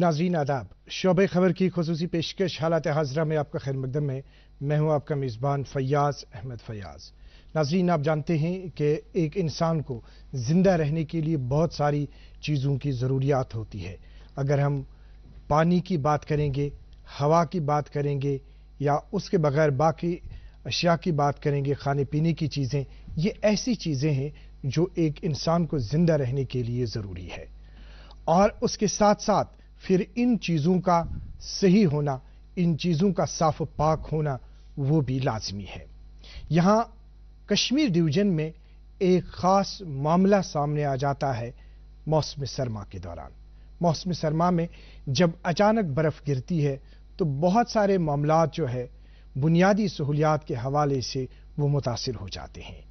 नाजरीन आदाब, शोब खबर की खसूसी पेशकश हालत हाजरा में आपका खैर मकदम है। मैं हूँ आपका मेज़बान फयाज अहमद फयाज। नाजरीन, आप जानते हैं कि एक इंसान को ज़िंदा रहने के लिए बहुत सारी चीज़ों की ज़रूरियात होती है। अगर हम पानी की बात करेंगे, हवा की बात करेंगे, या उसके बगैर बाकी अशिया की बात करेंगे, खाने पीने की चीज़ें, ये ऐसी चीज़ें हैं जो एक इंसान को ज़िंदा रहने के लिए ज़रूरी है। और उसके साथ साथ फिर इन चीज़ों का सही होना, इन चीज़ों का साफ़ पाक होना वो भी लाजमी है। यहाँ कश्मीर डिवीज़न में एक ख़ास मामला सामने आ जाता है मौसम सरमा के दौरान। मौसम सरमा में जब अचानक बर्फ़ गिरती है तो बहुत सारे मामला जो है, बुनियादी सहूलियात के हवाले से वो मुतासर हो जाते हैं।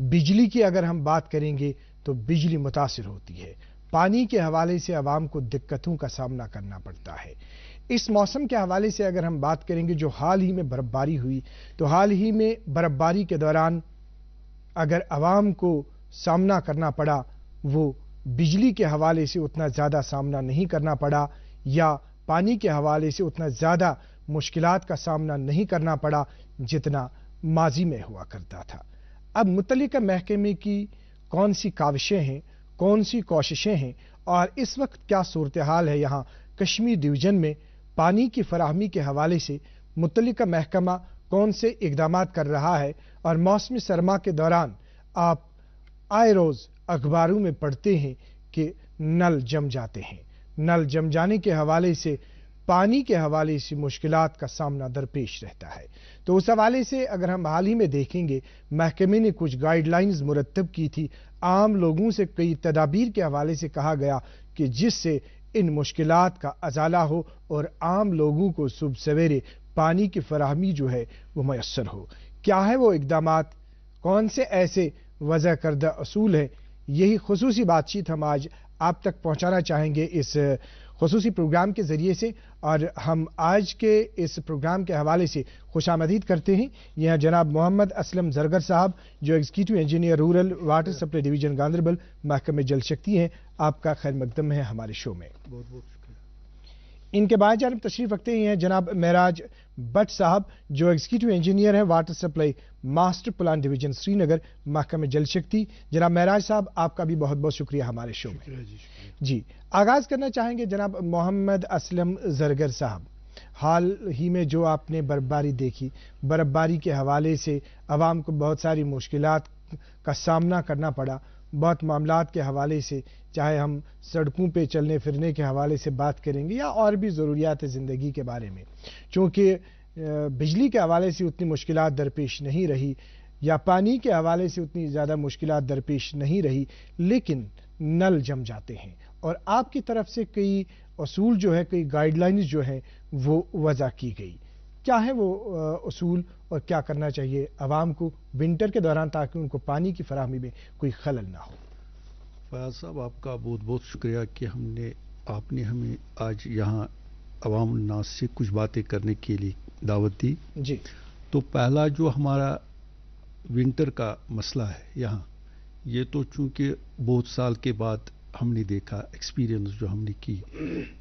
बिजली की अगर हम बात करेंगे तो बिजली मुतासर होती है। पानी के हवाले से आवाम को दिक्कतों का सामना करना पड़ता है। इस मौसम के हवाले से अगर हम बात करेंगे, जो हाल ही में बर्फबारी हुई तो हाल ही में बर्फबारी के दौरान अगर आवाम को सामना करना पड़ा, वो बिजली के हवाले से उतना ज़्यादा सामना नहीं करना पड़ा, या पानी के हवाले से उतना ज़्यादा मुश्किल का सामना नहीं करना पड़ा, जितना माजी में हुआ करता था। अब मुतलिक महकमे की कौन सी काविशें हैं कौन सी कोशिशें हैं और इस वक्त क्या सूरत हाल है यहाँ कश्मीर डिवीज़न में पानी की फराहमी के हवाले से मुतल महकमा कौन से इकदाम कर रहा है और मौसमी सरमा के दौरान आप आए रोज़ अखबारों में पढ़ते हैं कि नल जम जाते हैं। नल जम जाने के हवाले से पानी के हवाले से मुश्किल का सामना दरपेश रहता है। तो उस हवाले से अगर हम हाल ही में देखेंगे, महकमे ने कुछ गाइडलाइंस मुरतब की थी। आम लोगों से, कई तदाबीर के हवाले से कहा गया कि जिससे इन मुश्किल का अजाला हो और आम लोगों को सुबह सवेरे पानी की फराहमी जो है, वो मैसर हो। क्या है वो इकदाम कौन से ऐसे वजह करदा असूल हैं? यही खसूसी बातचीत हम आज आप तक पहुँचाना चाहेंगे इस खसूसी प्रोग्राम के ज़रिए से और हम आज के इस प्रोग्राम के हवाले से खुश आमदीद करते हैं। यह जनाब मोहम्मद असलम जरगर साहब, जो executive engineer rural water supply division Ganderbal महकमे जल शक्ति हैं। आपका खैर मकदम है हमारे शो में। बहुत बहुत इनके बाद जानब तशरीफ़ रखते ही हैं जनाब महराज भट्ट साहब जो एग्जीक्यूटिव इंजीनियर हैं water supply master plan division Srinagar महकमे जल शक्ति जनाब महराज साहब आपका भी बहुत बहुत शुक्रिया हमारे शो में। जी आगाज़ करना चाहेंगे जनाब मोहम्मद असलम जरगर साहब। हाल ही में जो आपने बर्फबारी देखी बर्फबारी के हवाले से आवाम को बहुत सारी मुश्किल का सामना करना पड़ा। बहुत मामला के हवाले से, चाहे हम सड़कों पे चलने फिरने के हवाले से बात करेंगे या और भी ज़रूरियात ज़िंदगी के बारे में। चूँकि बिजली के हवाले से उतनी मुश्किल दरपेश नहीं रही, या पानी के हवाले से उतनी ज़्यादा मुश्किल दरपेश नहीं रही, लेकिन नल जम जाते हैं। और आपकी तरफ़ से कई असूल जो है, कई गाइडलाइंस जो हैं, वो वजह की गई। क्या है वो असूल? और क्या करना चाहिए? आवाम को विंटर के दौरान ताकि उनको पानी की फराहमी में कोई खलल ना हो। फयाज साहब आपका बहुत बहुत शुक्रिया कि हमने आपने हमें आज यहाँ अवाम नास से कुछ बातें करने के लिए दावत दी। जी। तो पहला जो हमारा विंटर का मसला है यहाँ ये तो चूँकि बहुत साल के बाद हमने देखा एक्सपीरियंस जो हमने की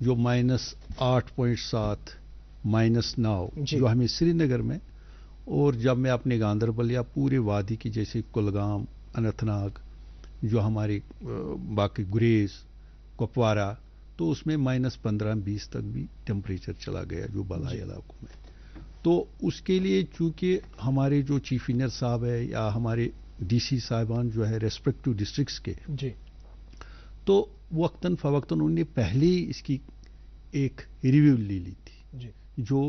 जो माइनस आठ पॉइंट सात माइनस नाव जो हमें श्रीनगर में और जब मैं अपने गांधरबल या पूरे वादी की जैसे कुलगाम अनंतनाग जो हमारे बाकी गुरेज कुपवारा तो उसमें माइनस पंद्रह बीस तक भी टेम्परेचर चला गया जो बलाई इलाकों में। तो उसके लिए चूँकि हमारे जो चीफ इंजीनियर साहब है या हमारे डीसी साहिबान जो है रेस्पेक्टिव डिस्ट्रिक्ट्स के जी। तो वक्तन फवक्तन उन्होंने पहले ही इसकी एक रिव्यू ले ली थी। जी। जो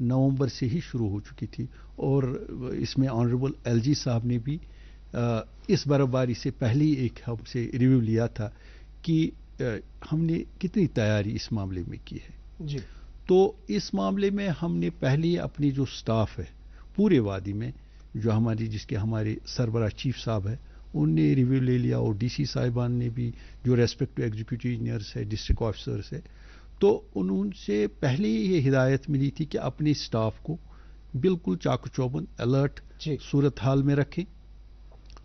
नवंबर से ही शुरू हो चुकी थी। और इसमें ऑनरेबल एलजी साहब ने भी इस बर्फबारी से पहले ही एक हमसे रिव्यू लिया था कि हमने कितनी तैयारी इस मामले में की है। जी। तो इस मामले में हमने पहले अपनी जो स्टाफ है पूरे वादी में जो हमारी जिसके हमारे सरबरा चीफ साहब है उनने रिव्यू ले लिया और डीसी साहिबान ने भी जो रेस्पेक्टिव एग्जीक्यूटिव इंजीनियर्स है डिस्ट्रिक्ट ऑफिसर्स है तो उनसे पहले ही ये हिदायत मिली थी कि अपने स्टाफ को बिल्कुल चाक चौबंद अलर्ट सूरत हाल में रखें।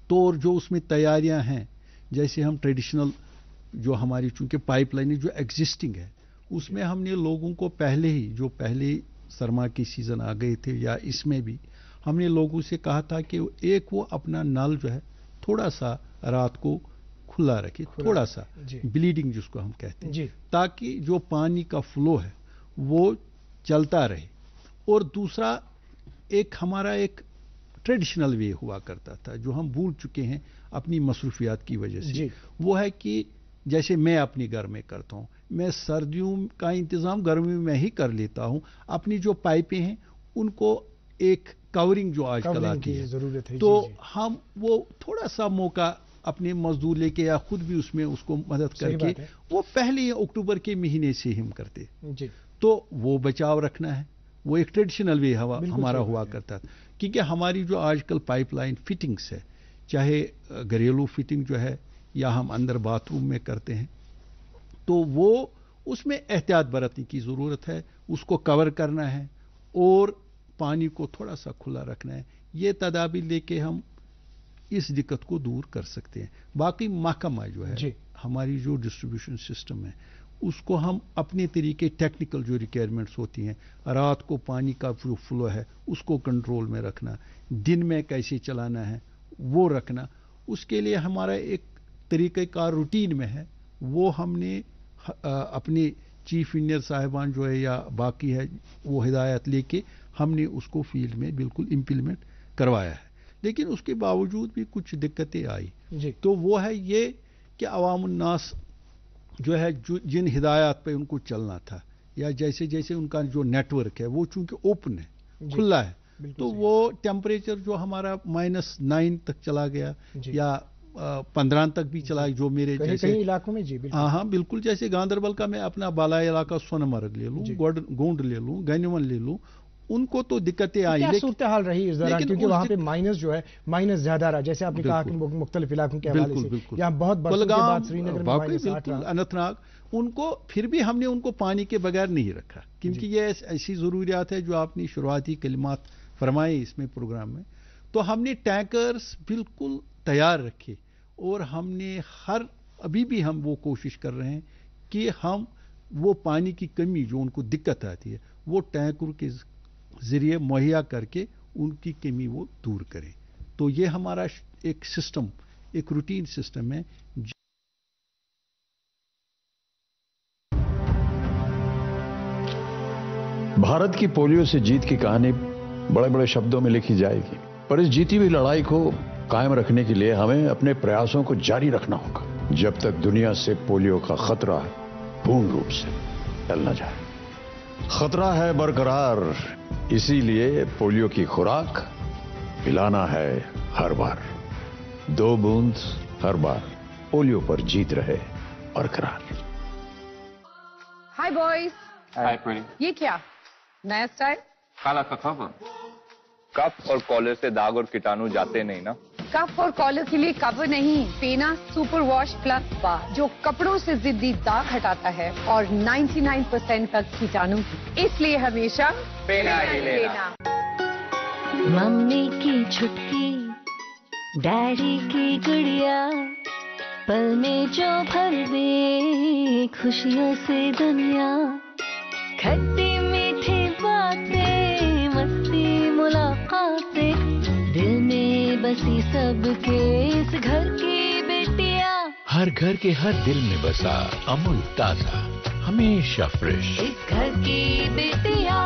तो और जो उसमें तैयारियाँ हैं जैसे हम ट्रेडिशनल जो हमारी चूँकि पाइपलाइन जो एग्जिस्टिंग है उसमें हमने लोगों को पहले ही जो पहले सरमा की सीज़न आ गए थे या इसमें भी हमने लोगों से कहा था कि एक वो अपना नल जो है थोड़ा सा रात को खुला रखे थोड़ा सा ब्लीडिंग जिसको हम कहते हैं ताकि जो पानी का फ्लो है वो चलता रहे। और दूसरा एक हमारा एक ट्रेडिशनल वे हुआ करता था जो हम भूल चुके हैं अपनी मसरूफियात की वजह से। वो है कि जैसे मैं अपने घर में करता हूँ मैं सर्दियों का इंतज़ाम गर्मियों में ही कर लेता हूँ। अपनी जो पाइपें हैं उनको एक कवरिंग जो आजकल आती है। है तो जी, जी. हम वो थोड़ा सा मौका अपने मजदूर लेके या खुद भी उसमें उसको मदद करके वो पहले अक्टूबर के महीने से हम करते जी. तो वो बचाव रखना है वो एक ट्रेडिशनल वे हवा हमारा हुआ करता था। क्योंकि हमारी जो आजकल पाइपलाइन फिटिंग्स है चाहे घरेलू फिटिंग जो है या हम अंदर बाथरूम में करते हैं तो वो उसमें एहतियात बरतने की ज़रूरत है उसको कवर करना है और पानी को थोड़ा सा खुला रखना है। ये तदाबीर लेके हम इस दिक्कत को दूर कर सकते हैं। बाकी महकमा जो है हमारी जो डिस्ट्रीब्यूशन सिस्टम है उसको हम अपने तरीके टेक्निकल जो रिक्वायरमेंट्स होती हैं रात को पानी का जो फ्लो है उसको कंट्रोल में रखना दिन में कैसे चलाना है वो रखना उसके लिए हमारा एक तरीक़ेकार रूटीन में है। वो हमने अपने चीफ इंजीनियर साहिबान जो है या बाकी है वो हिदायत लेके हमने उसको फ़ील्ड में बिल्कुल इम्प्लीमेंट करवाया है। लेकिन उसके बावजूद भी कुछ दिक्कतें आई। तो वो है ये कि अवामनास जो है जो जिन हिदायत पे उनको चलना था या जैसे जैसे उनका जो नेटवर्क है वो चूँकि ओपन है खुला है तो वो टेम्परेचर जो हमारा माइनस नाइन तक चला गया या पंद्रह तक भी चला जो। मेरे कहीं, जैसे कहीं इलाकों में जी हाँ हाँ बिल्कुल जैसे गांधरबल का मैं अपना बाला इलाका सोनमर्ग ले लूँ गोंड ले लूँ गैनवन ले लूँ उनको तो दिक्कतें आई लेकिन सूरत हाल रही इस दौरान? क्योंकि वहाँ पे माइनस जो है माइनस ज़्यादा रहा। जैसे आपने कहा कि मुख्तलिफ़ इलाकों के हवाले से। यहाँ बहुत श्रीनगर अनंतनाग उनको फिर भी हमने उनको पानी के बगैर नहीं रखा। क्योंकि ये ऐसी जरूरियात है जो आपने शुरुआती कलिमात फरमाए इसमें प्रोग्राम में। तो हमने टैंकर्स बिल्कुल तैयार रखे और हमने हर अभी भी हम वो कोशिश कर रहे हैं कि हम वो पानी की कमी जो उनको दिक्कत आती है वो टैंकर के ज़रिए मुहैया करके उनकी कमी वो दूर करें। तो ये हमारा एक सिस्टम एक रूटीन सिस्टम है। भारत की पोलियो से जीत की कहानी बड़े बड़े शब्दों में लिखी जाएगी पर इस जीती हुई लड़ाई को कायम रखने के लिए हमें अपने प्रयासों को जारी रखना होगा जब तक दुनिया से पोलियो का खतरा पूर्ण रूप से टल न जाए। खतरा है बरकरार इसीलिए पोलियो की खुराक पिलाना है हर बार। दो बूंद हर बार पोलियो पर जीत रहे बरकरार हाय बॉयज़ हाय प्रीति ये क्या? नया स्टाइल काला का कवर कप और कॉलर से दाग और कीटाणु जाते नहीं ना? कफ और कॉलर के लिए कवर नहीं पेना सुपर वॉश प्लस बा जो कपड़ों से जिद्दी दाग हटाता है और 99 परसेंट तक कीटाणु इसलिए हमेशा पेना ही लेना। मम्मी की छुटकी डैडी की गुड़िया पल में जो भर दे खुशियों से दुनिया। खट्टी बसी सबके इस घर की बेटिया। हर घर के हर दिल में बसा अमूल ताज़ा हमेशा फ्रेश इस घर की बेटिया।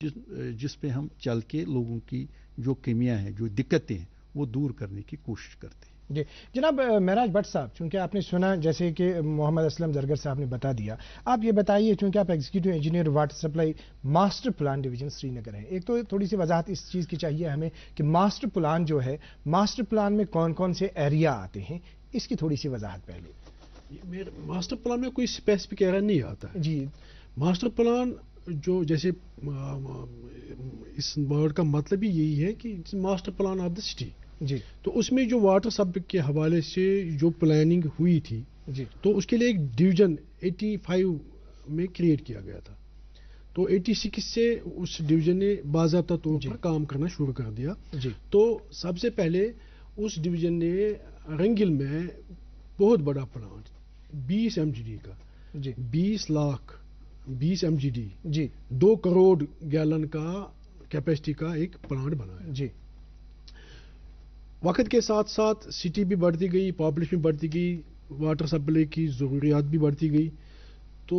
जिस जिस पे हम चल के लोगों की जो कमियाँ हैं जो दिक्कतें हैं वो दूर करने की कोशिश करते हैं। जी। जनाब महराज भट्ट साहब चूँकि आपने सुना जैसे कि मोहम्मद असलम जरगर साहब ने बता दिया आप ये बताइए चूँकि आप executive engineer water supply master plan division Srinagar है एक तो थोड़ी सी वजाहत इस चीज़ की चाहिए हमें कि मास्टर प्लान जो है मास्टर प्लान में कौन कौन से एरिया आते हैं इसकी थोड़ी सी वजाहत पहले। मास्टर प्लान में कोई स्पेसिफिक एरिया नहीं आता। जी। मास्टर प्लान जो जैसे इस वर्ड का मतलब ही यही है कि master plan of the city जी। तो उसमें जो वाटर सब के हवाले से जो प्लानिंग हुई थी जी। तो उसके लिए एक डिवीज़न 85 में क्रिएट किया गया था। तो 86 से उस डिवीज़न ने बाजाबता तौर पर काम करना शुरू कर दिया। जी। तो सबसे पहले उस डिवीज़न ने रंगिल में बहुत बड़ा प्लांट 20 एमजीडी का। जी। 20 लाख 20 एम जी। दो करोड़ गैलन का कैपेसिटी का एक प्लांट बनाया। जी। वक्त के साथ साथ सिटी भी बढ़ती गई पॉपुलेशन बढ़ती गई वाटर सप्लाई की ज़रूरियात भी बढ़ती गई। तो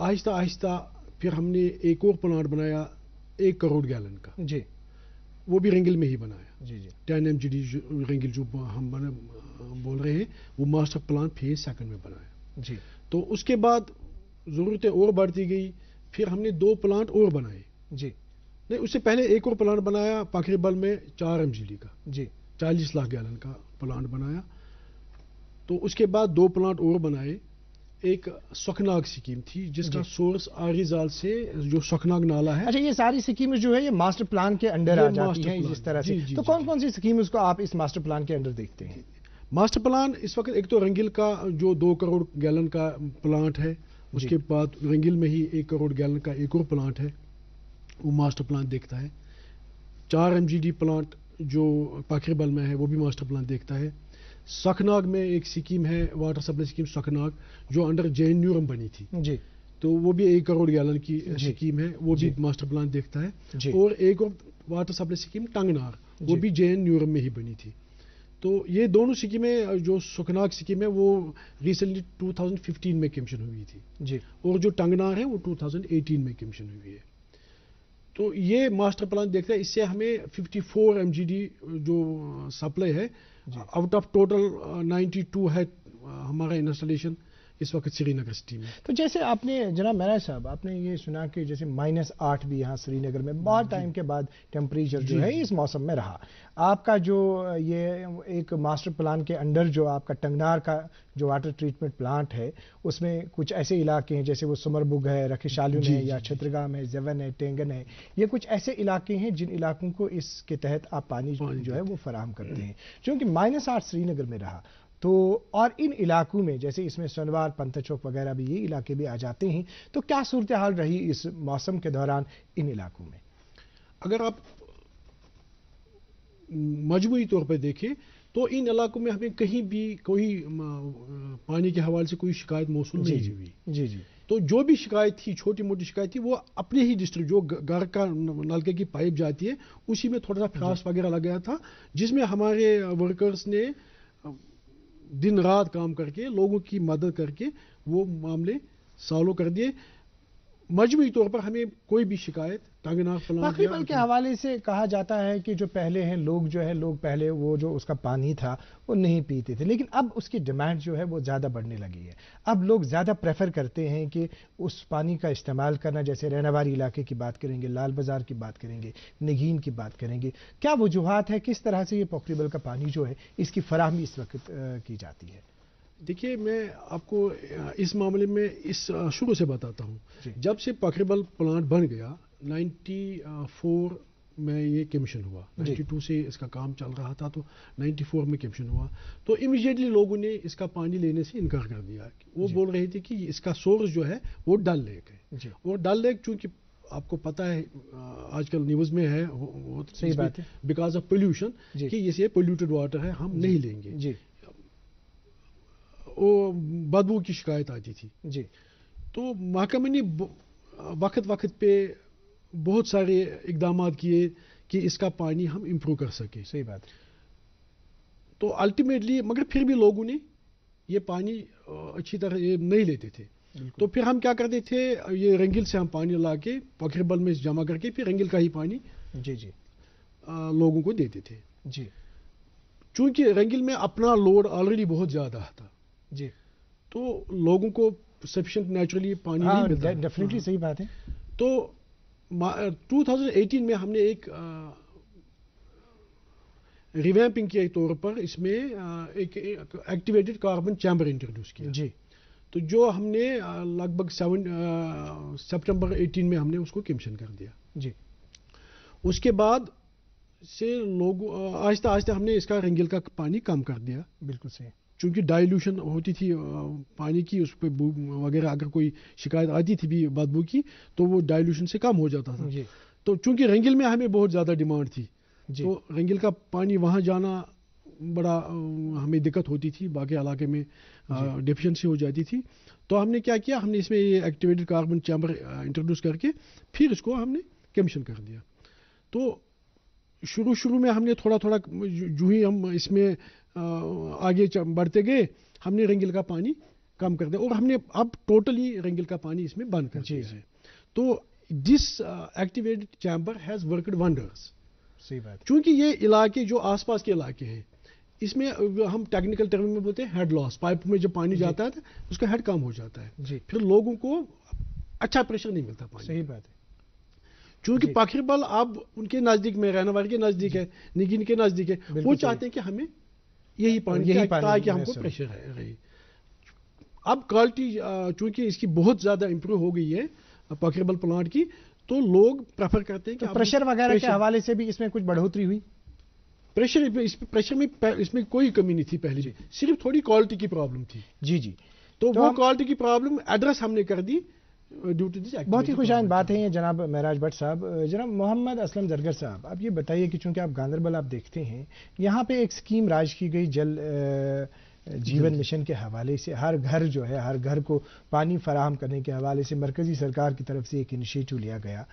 आहिस्ता आहिस्ता फिर हमने एक और प्लांट बनाया एक करोड़ गैलन का। जी। वो भी रेंगिल में ही बनाया। जी जी। Ten M G D Rangil जो हम बने बोल रहे हैं वो मास्टर प्लान फ़ेज़ सेकंड में बनाया। जी। तो उसके बाद ज़रूरतें और बढ़ती गई फिर हमने दो प्लांट और बनाए। जी। नहीं उससे पहले एक और प्लांट बनाया पाखरीबल में चार एमजीडी का। जी। चालीस लाख गैलन का प्लांट बनाया। तो उसके बाद दो प्लांट और बनाए। एक सुखनाग स्कीम थी जिसका। सोर्स आरिजाल से जो सुखनाग नाला है। अच्छा ये सारी स्कीमें जो है ये मास्टर प्लान के अंडर आ जाती हैं जिस तरह से। जी, जी, तो कौन कौन सी स्कीम उसको आप इस मास्टर प्लान के अंडर देखते हैं? मास्टर प्लान इस वक्त एक तो रंगिल का जो दो करोड़ गैलन का प्लांट है उसके बाद रंगिल में ही एक करोड़ गैलन का एक और प्लांट है। वो मास्टर प्लान देखता है। चार एमजीडी प्लांट जो पाखरीबल में है वो भी मास्टर प्लान देखता है। सखनाग में एक स्कीम है वाटर सप्लाई स्कीम सखनाग जो अंडर जैन न्यूरम बनी थी। जी। तो वो भी एक करोड़ गैलन की स्कीम है वो भी जी। मास्टर प्लान देखता है। और एक और वाटर सप्लाई स्कीम टंगनार वो जी। भी जैन न्यूरम में ही बनी थी। तो ये दोनों स्कीमें जो सुखनाग स्कीम है वो रिसेंटली 2015 में कमीशन हुई थी। जी। और जो टंगनार है वो 2018 में कमीशन हुई है। तो ये मास्टर प्लान देखते हैं इससे हमें 54 एम जो सप्लाई है आउट ऑफ़ टोटल 92 है हमारा इंस्टॉलेशन इस वक्त श्रीनगर सिटी में तो जैसे आपने जनाब मेरा साहब आपने ये सुना कि जैसे माइनस आठ भी यहाँ श्रीनगर में बहुत टाइम के बाद टेम्परेचर जो है इस मौसम में रहा। आपका जो ये एक मास्टर प्लान के अंडर जो आपका टंगनार का जो वाटर ट्रीटमेंट प्लांट है उसमें कुछ ऐसे इलाके हैं जैसे वो सुमरबुग है रखीशालुन जी, है या छत्रगाम है जेवन है टेंगन है ये कुछ ऐसे इलाके हैं जिन इलाकों को इसके तहत आप पानी पानी जो है वो फराहम करते हैं। क्योंकि माइनस आठ श्रीनगर में रहा। तो और इन इलाकों में जैसे इसमें सोनवार पंथचौक वगैरह भी ये इलाके भी आ जाते हैं तो क्या सूरत हाल रही इस मौसम के दौरान इन इलाकों में? अगर आप मजमूरी तौर पर देखें तो इन इलाकों में हमें कहीं भी कोई पानी के हवाले से कोई शिकायत मौसू नहीं हुई। जी जी। तो जो भी शिकायत थी छोटी मोटी शिकायत थी वो अपने ही डिस्ट्रिक्ट जो घर का नलके की पाइप जाती है उसी में थोड़ा सा फ्रास वगैरह लग गया था जिसमें हमारे वर्कर्स ने दिन रात काम करके लोगों की मदद करके वो मामले सॉल्व कर दिए। मजमूरी तौर पर हमें कोई भी शिकायत फलाना तकरीबन के हवाले से कहा जाता है कि जो पहले हैं लोग जो है लोग पहले वो जो उसका पानी था वो नहीं पीते थे। लेकिन अब उसकी डिमांड जो है वो ज़्यादा बढ़ने लगी है। अब लोग ज़्यादा प्रेफर करते हैं कि उस पानी का इस्तेमाल करना जैसे रहनावारी इलाके की बात करेंगे लाल बाज़ार की बात करेंगे नगीन की बात करेंगे। क्या वजूहत है? किस तरह से ये पोखरीबल का पानी जो है इसकी फराहमी इस वक्त की जाती है? देखिए मैं आपको इस मामले में इस शुरू से बताता हूँ। जब से पखरेबल प्लांट बन गया 94 में ये कमीशन हुआ। जी। 92 से इसका काम चल रहा था तो 94 में कमीशन हुआ। तो इमीडिएटली लोगों ने इसका पानी लेने से इनकार कर दिया। वो बोल रहे थे कि इसका सोर्स जो है वो डल लेक है। और डल लेक चूँकि आपको पता है आजकल न्यूज़ में है वो- वो- सही बात है। Because of pollution. कि ये पोल्यूटेड वाटर है हम नहीं लेंगे। बदबू की शिकायत आती थी। जी। तो महकमे ने वक्त वक्त पे बहुत सारे इकदाम किए कि इसका पानी हम इम्प्रूव कर सके। सही बात तो अल्टीमेटली मगर फिर भी लोगों ने ये पानी अच्छी तरह ये नहीं लेते थे। तो फिर हम क्या करते थे ये रंगील से हम पानी ला के पखरेबल में जमा करके फिर रंगील का ही पानी जी जी। अ, लोगों को देते थे। जी। चूँकि रंगील में अपना लोड ऑलरेडी बहुत ज़्यादा था। जी। तो लोगों को सफिशिएंट नेचुरली पानी नहीं मिलता हाँ। डेफिनेटली सही बात है। तो मा- 2018 में हमने एक रिवैम्पिंग के तौर पर इसमें एक एक्टिवेटेड कार्बन चैम्बर इंट्रोड्यूस किया। जी। तो जो हमने लगभग सेवन सितंबर 18 में हमने उसको कमीशन कर दिया। जी। उसके बाद से लोग आहिस्ता आहिस्ता हमने इसका रंगील का पानी कम कर दिया। बिल्कुल सही। चूँकि डाइल्यूशन होती थी पानी की उस पर वगैरह अगर कोई शिकायत आती थी भी बदबू की तो वो डाइल्यूशन से कम हो जाता था। तो चूँकि रंगील में हमें बहुत ज़्यादा डिमांड थी तो रंगील का पानी वहाँ जाना बड़ा हमें दिक्कत होती थी बाकी इलाके में डिफिशेंसी हो जाती थी। तो हमने क्या किया हमने इसमें ये एक्टिवेटेड कार्बन चैम्बर इंट्रोड्यूस करके फिर इसको हमने कमीशन कर दिया। तो शुरू शुरू में हमने थोड़ा थोड़ा जो ही हम इसमें आगे बढ़ते गए हमने रंगिल का पानी कम कर दिया और हमने अब टोटली रंगिल का पानी इसमें बंद कर दिया है। तो this activated chamber has worked wonders सही बात। चूँकि ये इलाके जो आसपास के इलाके हैं इसमें हम टेक्निकल टर्म में बोलते हैं हेड लॉस पाइप में जब पानी जाता है तो उसका हेड कम हो जाता है। जी। फिर लोगों को अच्छा प्रेशर नहीं मिलता पानी। सही बात है। चूँकि। पाखिरबल अब उनके नज़दीक में रहनावार के नज़दीक है निगिन के नज़दीक है वो चाहते हैं कि हमें यही पानी यही ताकि हमको प्रेशर रहे। अब क्वालिटी चूँकि इसकी बहुत ज़्यादा इंप्रूव हो गई है पाखिरबल प्लांट की तो लोग प्रेफर करते हैं कि तो प्रेशर वगैरह के हवाले से भी इसमें कुछ बढ़ोतरी हुई? प्रेशर इस प्रेशर में इसमें कोई कमी नहीं थी पहले सिर्फ़ थोड़ी क्वालिटी की प्रॉब्लम थी। जी जी। तो, तो वो क्वालिटी की प्रॉब्लम एड्रेस हमने कर दी। बहुत ही खुशाइन बात है। ये जनाब महराज भट्ट साहब। जनाब मोहम्मद असलम जरगर साहब आप ये बताइए कि चूँकि आप गांधरबल आप देखते हैं यहाँ पे एक स्कीम राज की गई जल जीवन मिशन के हवाले से हर घर जो है हर घर को पानी फराहम करने के हवाले से मरकजी सरकार की तरफ़ से एक इनिशिएटिव लिया गया।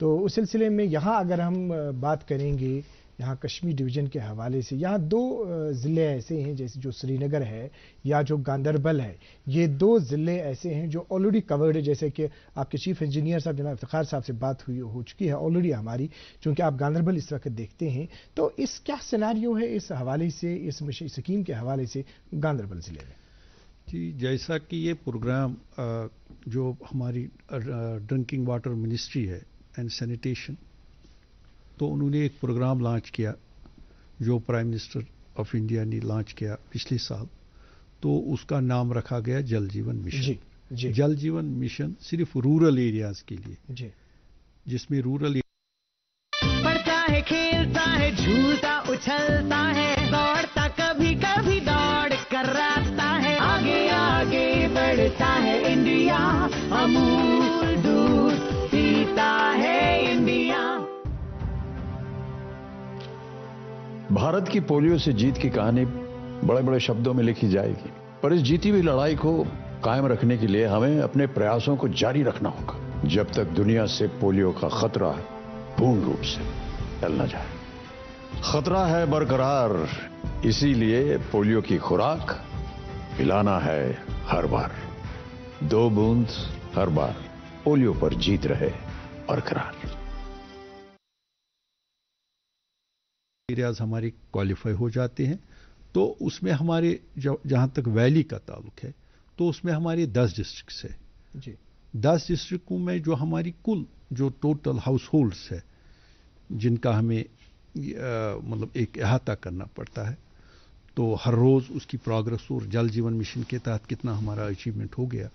तो उस सिलसिले में यहाँ अगर हम बात करेंगे यहाँ कश्मीर डिवीज़न के हवाले से, यहाँ दो ज़िले ऐसे हैं जैसे जो श्रीनगर है या जो गांधरबल है, ये दो ज़िले ऐसे हैं जो ऑलरेडी कवर्ड है। जैसे कि आपके चीफ इंजीनियर साहब, जनाब इफ्तार साहब से बात हुई, हो चुकी है ऑलरेडी हमारी चूँकि आप गांधरबल इस वक्त देखते हैं। तो इस क्या सिनारियो है इस हवाले से, इस स्कीम के हवाले से गांधरबल ज़िले में? जी, जैसा कि ये प्रोग्राम जो हमारी ड्रिंकिंग वाटर मिनिस्ट्री है एंड सैनिटेशन तो उन्होंने एक प्रोग्राम लॉन्च किया जो प्राइम मिनिस्टर ऑफ़ इंडिया ने लॉन्च किया पिछले साल। तो उसका नाम रखा गया जल जीवन मिशन। जी जी। जल जीवन मिशन सिर्फ़ रूरल एरियाज़ के लिए। जी। जिसमें रूरल पढ़ता है खेलता है झूलता उछलता है दौड़ता कभी कभी दौड़ कर रास्ता है। आगे आगे बढ़ता है इंडिया अमूल। भारत की पोलियो से जीत की कहानी बड़े बड़े शब्दों में लिखी जाएगी। पर इस जीती हुई लड़ाई को कायम रखने के लिए हमें अपने प्रयासों को जारी रखना होगा। जब तक दुनिया से पोलियो का खतरा पूर्ण रूप से टल न जाए। खतरा है बरकरार, इसीलिए पोलियो की खुराक पिलाना है हर बार। दो बूंद हर बार पोलियो पर जीत रहे बरकरार। एरियाज़ हमारे क्वालिफाई हो जाते हैं तो उसमें हमारे जहाँ तक वैली का ताल्लुक है तो उसमें हमारे दस डिस्ट्रिक्ट है। जी। दस डिस्ट्रिक्टों में जो हमारी कुल जो टोटल हाउस होल्ड्स है जिनका हमें मतलब एक अहाता करना पड़ता है तो हर रोज़ उसकी प्रोग्रेस और जल जीवन मिशन के तहत कितना हमारा अचीवमेंट हो गया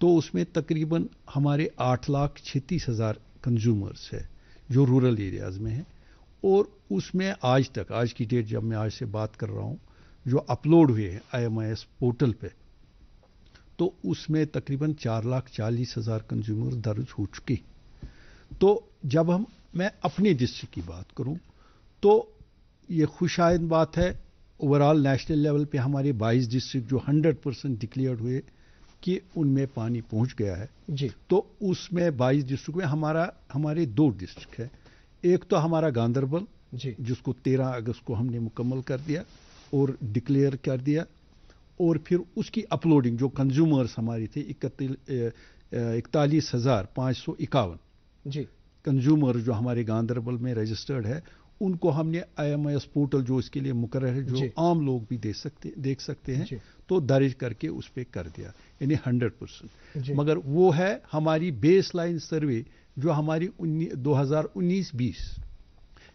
तो उसमें तकरीबन हमारे आठ लाख छत्तीस हज़ार कंज्यूमर्स है जो रूरल एरियाज़ में है। और उसमें आज तक आज की डेट जब मैं आज से बात कर रहा हूँ जो अपलोड हुए हैं आईएमआईएस पोर्टल पे तो उसमें तकरीबन चार लाख चालीस हज़ार कंज्यूमर दर्ज हो चुके तो जब हम मैं अपने डिस्ट्रिक्ट की बात करूँ तो ये खुशाइन बात है ओवरऑल नेशनल लेवल पे हमारे 22 डिस्ट्रिक्ट जो 100 परसेंट डिक्लेयर्ड हुए कि उनमें पानी पहुँच गया है। जी। तो उसमें 22 डिस्ट्रिक्ट में हमारा हमारे दो डिस्ट्रिक्ट है। एक तो हमारा गांधरबल जी। जिसको 13 अगस्त को हमने मुकम्मल कर दिया और डिक्लेयर कर दिया और फिर उसकी अपलोडिंग जो कंज्यूमर्स हमारी थे इकतालीस हज़ार पाँच सौ इक्यावन। जी। कंज्यूमर जो हमारे गांधरबल में रजिस्टर्ड है उनको हमने आईएमआईएस पोर्टल जो इसके लिए मुकर है जो आम लोग भी देख सकते देख सकते हैं तो दर्ज करके उस पर कर दिया यानी हंड्रेड। परसेंट मगर वो है हमारी बेस लाइन सर्वे जो हमारी दो हज़ार उन्नीस बीस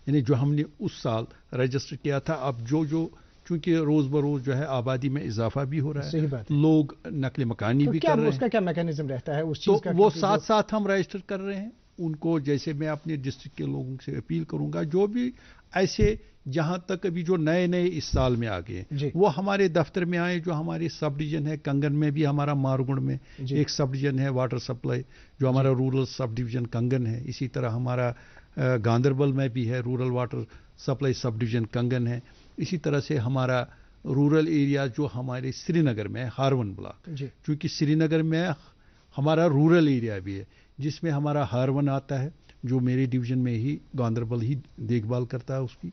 यानी जो हमने उस साल रजिस्टर किया था अब जो जो चूँकि रोज बरोज जो है आबादी में इजाफा भी हो रहा है है। लोग नकल मकानी तो भी कर रहे हैं उसका क्या मैकेनिज्म रहता है उस तो का वो साथ जो- साथ हम रजिस्टर कर रहे हैं उनको जैसे मैं अपने डिस्ट्रिक्ट के लोगों से अपील करूँगा जो भी ऐसे जहाँ तक अभी जो नए नए इस साल में आ गए वो हमारे दफ्तर में आए जो हमारे सब डिवीज़न है कंगन में भी हमारा मारगुण में एक सब डिवीज़न है वाटर सप्लाई जो हमारा रूरल सब डिवीज़न कंगन है। इसी तरह हमारा गांधरबल में भी है rural water supply sub division Kangan है। इसी तरह से हमारा रूरल एरिया जो हमारे श्रीनगर में है हारवन ब्लॉक। क्योंकि श्रीनगर में हमारा रूरल एरिया भी है जिसमें हमारा हारवन आता है जो मेरे डिवीज़न में ही गांधरबल ही देखभाल करता है उसकी।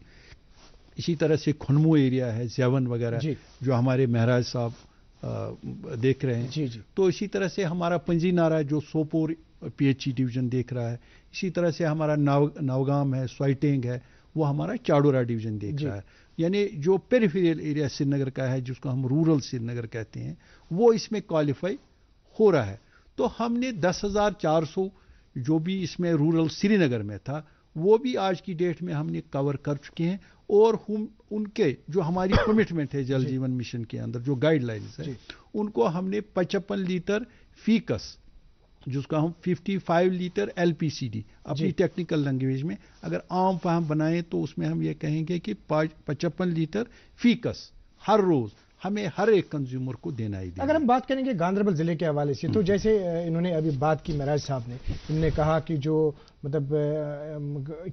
इसी तरह से खुनमू एरिया है जैवन वगैरह जो। हमारे महराज साहब देख रहे हैं। जी जी। तो इसी तरह से हमारा पंजी नारा है जो सोपोर पीएचई डिवीज़न देख रहा है इसी तरह से हमारा नाव नवगाम है स्वाइटेंग है वो हमारा चाडोरा डिवीज़न देख रहा है। यानी जो पेरिफेरियल एरिया श्रीनगर का है जिसको हम रूरल श्रीनगर कहते हैं वो इसमें क्वालिफाई हो रहा है। तो हमने दस हज़ार चार सौ जो भी इसमें रूरल श्रीनगर में था वो भी आज की डेट में हमने कवर कर चुके हैं और हम उनके जो हमारी कमिटमेंट है जल जीवन मिशन के अंदर जो गाइडलाइंस है उनको हमने पचपन लीटर फीकस जिसका हम 55 लीटर एलपीसीडी अपनी टेक्निकल लैंग्वेज में अगर आम फार्म बनाएँ तो उसमें हम ये कहेंगे कि पचपन लीटर फीकस हर रोज। हमें हर एक कंज्यूमर को देना ही अगर हम बात करेंगे गांधरबल ज़िले के हवाले से तो हम्म। जैसे इन्होंने अभी बात की महराज साहब ने इन्होंने कहा कि जो मतलब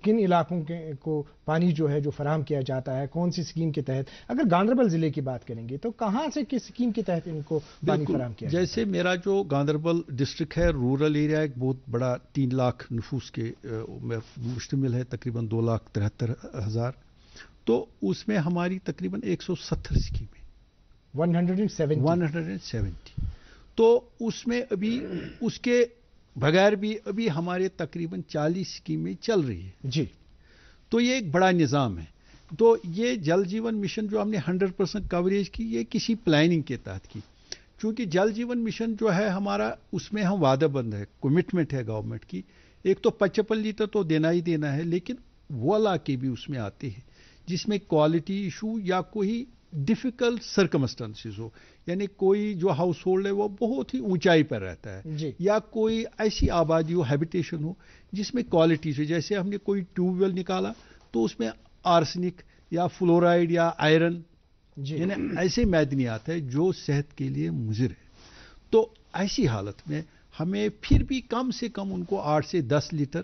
किन इलाकों के को पानी जो है जो फराम किया जाता है कौन सी स्कीम के तहत अगर गांधरबल ज़िले की बात करेंगे तो कहाँ से किस स्कीम के तहत इनको पानी फराम किया जैसे मेरा जो गांधरबल डिस्ट्रिक्ट है रूरल एरिया एक बहुत बड़ा तीन लाख नफूस के मुश्तमिल है तकरीबन दो लाख तिहत्तर हज़ार। तो उसमें हमारी तकरीबन एक सौ सत्तर स्कीमें 170 170 तो उसमें अभी उसके बगैर भी अभी हमारे तकरीबन 40 स्कीमें चल रही है। जी। तो ये एक बड़ा निज़ाम है। तो ये जल जीवन मिशन जो हमने 100 परसेंट कवरेज की ये किसी प्लानिंग के तहत की। क्योंकि जल जीवन मिशन जो है हमारा उसमें हम वादाबंद है कमिटमेंट है गवर्नमेंट की। एक तो पचपन लीटर तो, तो देना ही देना है लेकिन वो लाके भी उसमें आते हैं जिसमें क्वालिटी इशू या कोई डिफ़िकल्ट सर्कमस्टेंसेस हो। यानी कोई जो हाउस होल्ड है वो बहुत ही ऊंचाई पर रहता है। या कोई ऐसी आबादी हो हैबिटेशन हो जिसमें क्वालिटी हो जैसे हमने कोई ट्यूबवेल निकाला तो उसमें आर्सेनिक या फ्लोराइड या आयरन यानी ऐसे मैदनियात है जो सेहत के लिए मुजिर है। तो ऐसी हालत में हमें फिर भी कम से कम उनको आठ से दस लीटर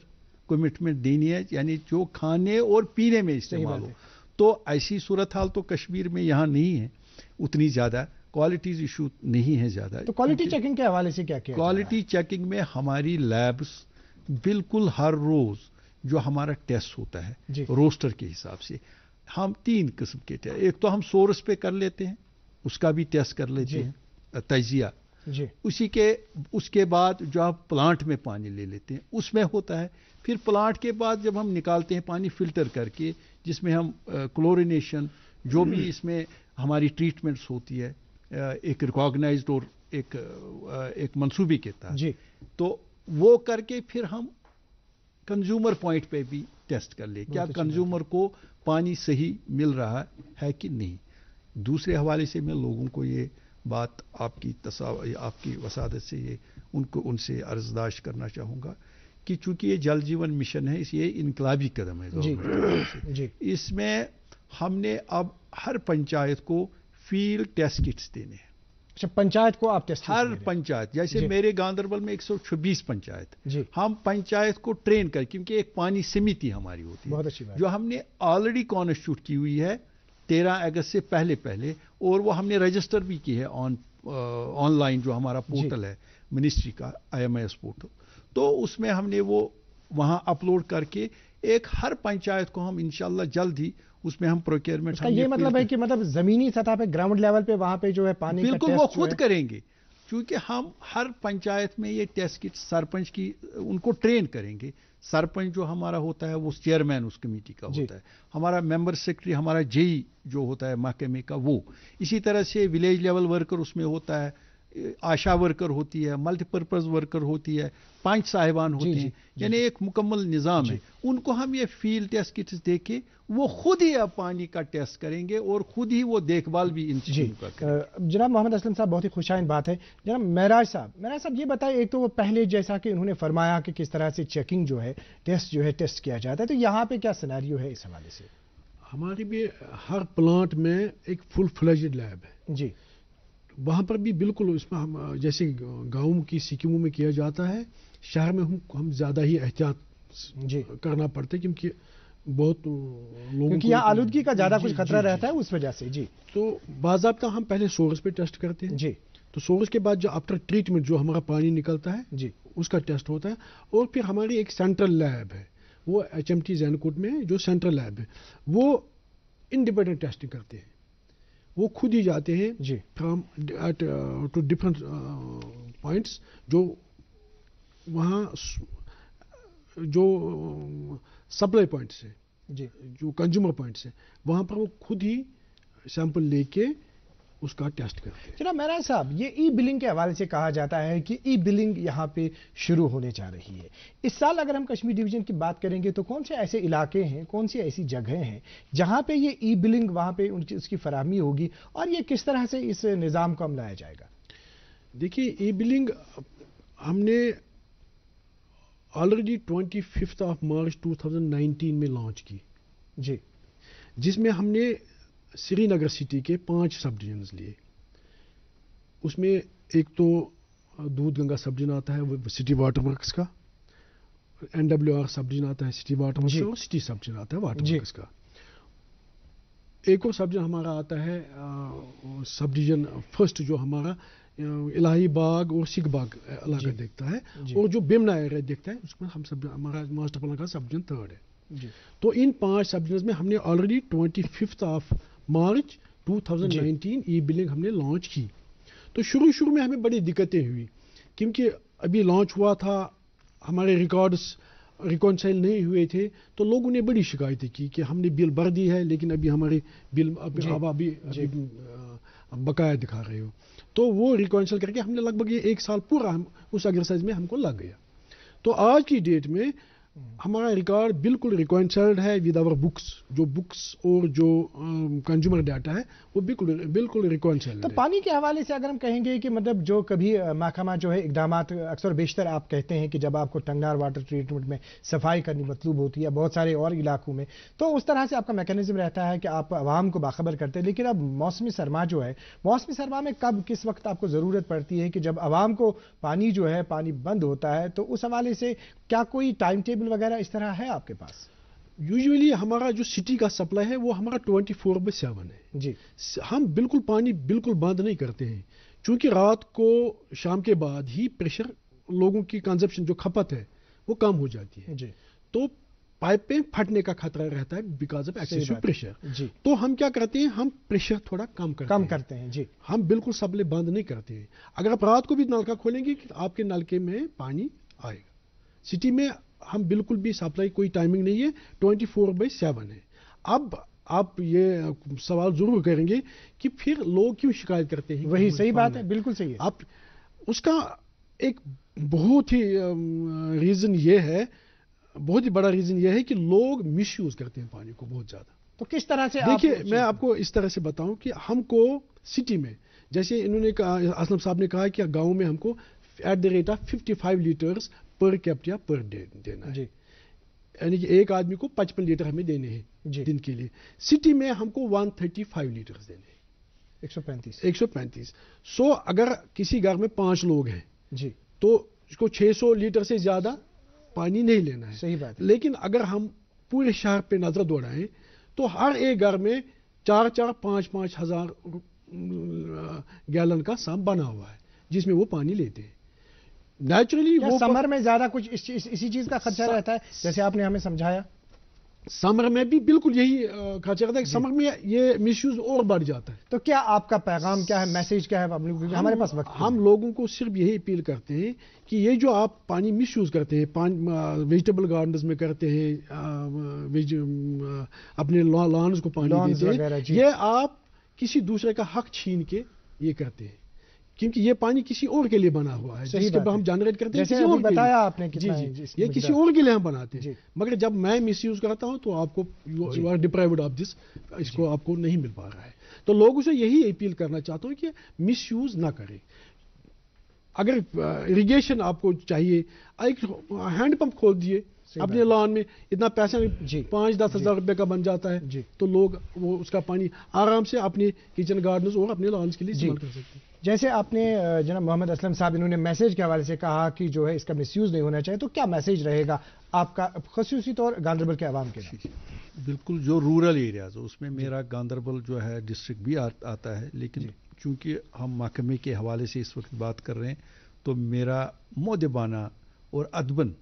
कमिटमेंट देनी है यानी जो खाने और पीने में इस्तेमाल है। तो ऐसी सूरत हाल तो कश्मीर में यहाँ नहीं है उतनी ज़्यादा क्वालिटीज इशू नहीं है ज़्यादा। तो क्वालिटी चेकिंग के हवाले से क्या किया? क्वालिटी चेकिंग में हमारी लैब्स बिल्कुल हर रोज जो हमारा टेस्ट होता है रोस्टर के हिसाब से हम तीन किस्म के टेस्ट एक तो हम सोर्स पे कर लेते हैं उसका भी टेस्ट कर लेते हैं तजिया। उसी के उसके बाद जो आप प्लांट में पानी ले लेते हैं उसमें होता है फिर प्लांट के बाद जब हम निकालते हैं पानी फ़िल्टर करके जिसमें हम क्लोरिनेशन जो भी इसमें हमारी ट्रीटमेंट्स होती है एक रिकॉग्नाइज्ड और एक एक मंसूबे के तहत। जी। तो वो करके फिर हम कंज्यूमर पॉइंट पे भी टेस्ट कर ले। क्या। कंज्यूमर को पानी सही मिल रहा है कि नहीं? दूसरे हवाले से मैं लोगों को ये बात आपकी तसा आपकी वसादत से ये उनको उनसे अर्जदाश करना चाहूँगा। कि चूँकि ये जल जीवन मिशन है इस ये इनकलाबी कदम है गवर्नमेंट इसमें हमने अब हर पंचायत को फ़ील्ड टेस्ट किट्स देने हैं। अच्छा पंचायत को आप टेस्ट हर पंचायत जैसे मेरे गांधरबल में 126 पंचायत। हम पंचायत को ट्रेन कर क्योंकि एक पानी समिति हमारी होती है। बहुत अच्छी बात। जो हमने ऑलरेडी कॉन्स्टिट्यूट की हुई है तेरह अगस्त से पहले पहले और वो हमने रजिस्टर भी की है ऑन ऑनलाइन जो हमारा पोर्टल है मिनिस्ट्री का आईएमएस पोर्टल तो उसमें हमने वो वहाँ अपलोड करके एक हर पंचायत को हम इंशाल्लाह जल्द ही उसमें हम प्रोक्योरमेंट ये मतलब है कि मतलब जमीनी सतह पे ग्राउंड लेवल पे वहाँ पे जो है पानी बिल्कुल वो खुद करेंगे। क्योंकि हम हर पंचायत में ये टेस्ट किट सरपंच की उनको ट्रेन करेंगे। सरपंच जो हमारा होता है वो चेयरमैन उस कमेटी का होता है। हमारा मेंबर सेक्रेटरी हमारा जेई जो होता है महकमे का वो। इसी तरह से विलेज लेवल वर्कर उसमें होता है। आशा वर्कर होती है मल्टीपर्पज वर्कर होती है पाँच साहिबान होते हैं यानी एक मुकम्मल निज़ाम है। उनको हम ये फ़ील्ड टेस्ट किट्स दे के वो खुद ही अब पानी का टेस्ट करेंगे और खुद ही वो देखभाल भी इन जी। चीज़ों का जनाब मोहम्मद असलम साहब बहुत ही खुशाइन बात है। जनाब महराज साहब महराज साहब ये बताएँ एक तो वो पहले जैसा कि उन्होंने फरमाया कि किस तरह से चेकिंग जो है टेस्ट जो है टेस्ट किया जाता है तो यहाँ पे क्या सिनेरियो है इस हवाले से? हमारे भी हर प्लांट में एक फुल फ्लेजेड लैब है। जी। वहाँ पर भी बिल्कुल इसमें हम जैसे गाँव की सिक्किमों में किया जाता है शहर में हम हम ज़्यादा ही एहतियात जी। करना पड़ता है क्योंकि बहुत लोगों क्योंकि को- यहाँ आलूदगी का ज़्यादा कुछ खतरा रहता है उस वजह से जी। तो बाजाबता हम पहले सोर्स पे टेस्ट करते हैं। जी। तो सोर्स के बाद जो आफ्टर ट्रीटमेंट जो हमारा पानी निकलता है जी। उसका टेस्ट होता है। और फिर हमारी एक सेंट्रल लैब है वो एच एम टी जैनकोट में है, जो सेंट्रल लैब है वो इंडिपेंडेंट टेस्टिंग करते हैं। वो खुद ही जाते हैं जी। From eight to different points जो वहाँ जो सप्लाई पॉइंट्स है जी। जो कंज्यूमर पॉइंट्स है वहाँ पर वो खुद ही सैंपल लेके उसका टेस्ट करते हैं। जनाब मेहरा साहब ये ई बिलिंग के हवाले से कहा जाता है कि ई बिलिंग यहाँ पे शुरू होने जा रही है। इस साल अगर हम कश्मीर डिवीज़न की बात करेंगे तो कौन से ऐसे इलाके हैं कौन सी ऐसी जगह हैं जहाँ पे ये ई बिलिंग वहाँ पे उनकी उसकी फराहमी होगी और ये किस तरह से इस निज़ाम को अमलाया जाएगा? देखिए ई बिलिंग हमने already twenty fifth of March 2019 में लॉन्च की। जी। जिसमें हमने श्रीनगर सिटी के पाँच सब डिवीजन्स लिए। उसमें एक तो दूध गंगा सब डिवीज़न आता है वो सिटी वाटर वर्क्स का N W R sub division आता है सिटी वाटर वर्क्स और सिटी सब डिवीज़न आता है वाटर। वर्क्स का। एक और सब डिवीज़न हमारा आता है सब डिवीज़न फ़र्स्ट जो हमारा इलाही बाग और सिख बाग इलाका देखता है। और जो बिमना एरिया देखता है उसमें हम सब हमारा मास्टर प्लान का सब डिवीज़न थर्ड है तो इन पाँच सब डिवीज़न में हमने already twenty fifth of March 2019 e billing हमने लॉन्च की। तो शुरू शुरू में हमें बड़ी दिक्कतें हुई क्योंकि अभी लॉन्च हुआ था हमारे रिकॉर्ड्स रिकॉन्साइल नहीं हुए थे तो लोगों ने बड़ी शिकायतें की कि हमने बिल भर दी है लेकिन अभी हमारे बिल अब जी, अब अभी अभी, बकाया दिखा रहे हो। तो वो रिकॉन्साइल करके हमने लगभग ये एक साल पूरा हम उस एक्सरसाइज में हमको लग गया। तो आज की डेट में हमारा रिकॉर्ड बिल्कुल रिकॉन्साइल्ड है विद आवर बुक्स जो बुक्स और जो कंज्यूमर डाटा है वो बिल्कुल बिल्कुल रिकॉन्साइल्ड तो पानी के हवाले से अगर हम कहेंगे कि मतलब जो कभी महकमा जो है इकदाम अक्सर बेशतर आप कहते हैं कि जब आपको टंगनार वाटर ट्रीटमेंट में सफ़ाई करनी मतलूब होती है बहुत सारे और इलाकों में तो उस तरह से आपका मैकेनिज्म रहता है कि आप आवाम को बाखबर करते हैं। लेकिन अब मौसमी सरमा जो है मौसमी सरमा में कब किस वक्त आपको ज़रूरत पड़ती है कि जब आवाम को पानी जो है पानी बंद होता है तो उस हवाले से क्या कोई टाइम टेबल वगैरह इस तरह है आपके पास? यूजुअली हमारा जो सिटी का सप्लाई है वो हमारा ट्वेंटी फोर बाई सेवन है। जी। हम बिल्कुल पानी बिल्कुल बंद नहीं करते हैं। क्योंकि रात को शाम के बाद ही प्रेशर लोगों की कंजप्शन जो खपत है वो कम हो जाती है। जी। तो पाइपें फटने का खतरा रहता है बिकॉज़ ऑफ़ एक्सेसिव प्रेशर जी। तो हम क्या करते हैं हम प्रेशर थोड़ा कम करते कम हैं। करते हैं जी। हम बिल्कुल सप्लाई बंद नहीं करते। हैं अगर आप रात को भी नलका खोलेंगे आपके नलके में पानी आएगा। सिटी में हम बिल्कुल भी सप्लाई कोई टाइमिंग नहीं है ट्वेंटी फोर बाई सेवन है। अब आप ये सवाल ज़रूर करेंगे कि फिर लोग क्यों शिकायत करते हैं वही सही बात है बिल्कुल सही है। आप उसका एक बहुत ही रीजन ये है बहुत ही बड़ा रीजन ये है कि लोग मिस यूज़ करते हैं पानी को बहुत ज़्यादा। तो किस तरह से देखिए मैं आपको इस तरह से बताऊँ कि हमको सिटी में जैसे इन्होंने कहा असलम साहब ने कहा कि गाँव में हमको at the rate of 55 litres per capita per day देना है। जी। यानी कि एक आदमी को 55 लीटर हमें देने हैं दिन के लिए। सिटी में हमको 135 लीटर देने हैं। 135 135 सो अगर किसी घर में पाँच लोग हैं जी। तो उसको 600 लीटर से ज़्यादा पानी नहीं लेना है। सही बात है। लेकिन अगर हम पूरे शहर पे नज़र दौड़ाएँ तो हर एक घर में चार चार पाँच पाँच हज़ार गैलन का साम बना हुआ है जिसमें वो पानी लेते हैं। नेचुरली वो समर में ज़्यादा कुछ इस, इस, इसी चीज़ का खर्चा रहता है जैसे आपने हमें समझाया। समर में भी बिल्कुल यही खर्चा रहता है। समर में ये मिसयूज और बढ़ जाता है। तो क्या आपका पैगाम क्या है मैसेज क्या है हमारे पास वक्त हम लोगों को सिर्फ़ यही अपील करते हैं कि ये जो आप पानी मिस यूज़ करते हैं वेजिटेबल गार्डन्स में करते हैं वेज अपने लॉन्स को पानी देते हैं ये आप किसी दूसरे का हक छीन के ये करते हैं। क्योंकि ये पानी किसी और के लिए बना हुआ है जिसके हम जनरेट करते हैं किसी और। बताया आपने जी जी ये किसी और के लिए हम बनाते हैं। मगर जब मैं मिस यूज़ करता हूँ तो आपको you are deprived of this इसको आपको नहीं मिल पा रहा है। तो लोगों से यही अपील करना चाहता हूँ कि मिस यूज़ ना करें। अगर इरिगेशन आपको चाहिए एक हैंड पंप खोल दिए अपने लॉन में इतना पैसा जी। पाँच दस हज़ार रुपए का बन जाता है जी। तो लोग वो उसका पानी आराम से अपने किचन गार्डन और अपने लॉन्स के लिए इस्तेमाल कर सकते हैं। जैसे आपने जनाब मोहम्मद असलम साहब इन्होंने मैसेज के हवाले से कहा कि जो है इसका मिसयूज नहीं होना चाहिए तो क्या मैसेज रहेगा आपका खसूसी तौर गांधरबल के आवाम के लिए? बिल्कुल जो रूरल एरियाज़ उसमें मेरा गांधरबल जो है डिस्ट्रिक्ट भी आ, आता है लेकिन चूँकि हम महकमे के हवाले से इस वक्त बात कर रहे हैं तो मेरा मोदबाना और अदबन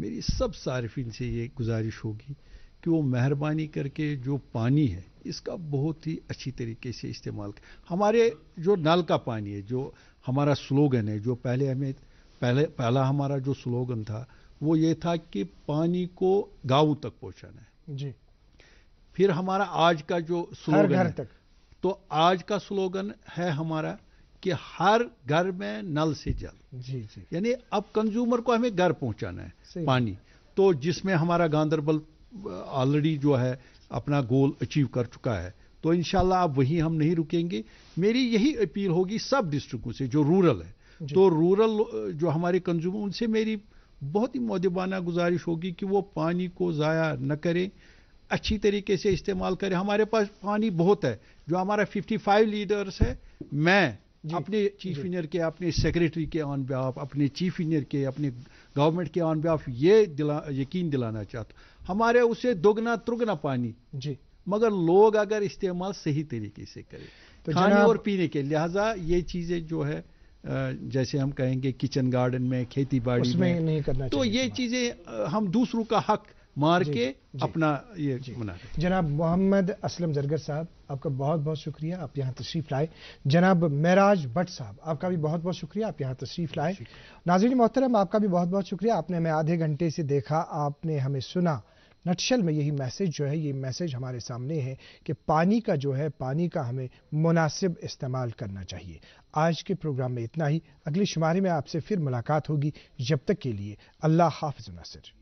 मेरी सब सार्फिन से ये गुजारिश होगी कि वो मेहरबानी करके जो पानी है इसका बहुत ही अच्छी तरीके से इस्तेमाल कर। हमारे जो नल का पानी है जो हमारा स्लोगन है जो पहले हमें पहले पहला हमारा जो स्लोगन था वो ये था कि पानी को गाँव तक पहुँचाना है। जी। फिर हमारा आज का जो स्लोगन है तक। तो आज का स्लोगन है हमारा कि हर घर में नल से जल। जी जी। यानी अब कंज्यूमर को हमें घर पहुंचाना है पानी। तो जिसमें हमारा गांधरबल ऑलरेडी जो है अपना गोल अचीव कर चुका है तो इंशाल्लाह अब वहीं हम नहीं रुकेंगे। मेरी यही अपील होगी सब डिस्ट्रिक्टों से जो रूरल है। तो रूरल जो हमारे कंज्यूमर उनसे मेरी बहुत ही मौदबाना गुजारिश होगी कि वो पानी को ज़ाया न करें अच्छी तरीके से इस्तेमाल करें। हमारे पास पानी बहुत है जो हमारा 55 लीडर्स है मैं अपने चीफ इंजीनियर के अपने सेक्रेटरी के ऑन बेहाफ अपने चीफ इंजीनियर के अपने गवर्नमेंट के ऑन बेहाफ ये दिला यकीन दिलाना चाहता हमारे उसे दोगुना त्रुगना पानी। जी। मगर लोग अगर इस्तेमाल सही तरीके से करें तो खाने और पीने के लिहाजा ये चीज़ें जो है जैसे हम कहेंगे किचन गार्डन में खेती बाड़ी उसमें में नहीं करना तो ये चीज़ें हम दूसरों का हक मार के अपना ये मना जनाब मोहम्मद असलम जरगर साहब आपका बहुत बहुत शुक्रिया आप यहाँ तशरीफ़ लाए। जनाब महराज भट्ट साहब आपका भी बहुत बहुत शुक्रिया आप यहाँ तशरीफ़ लाए। नाजरीन मोहतरम आपका भी बहुत बहुत शुक्रिया आपने हमें आधे घंटे से देखा आपने हमें सुना। नटशल में यही मैसेज जो है ये मैसेज हमारे सामने है कि पानी का जो है पानी का हमें मुनासिब इस्तेमाल करना चाहिए। आज के प्रोग्राम में इतना ही। अगले शुमारे में आपसे फिर मुलाकात होगी। जब तक के लिए अल्लाह हाफिज नासिर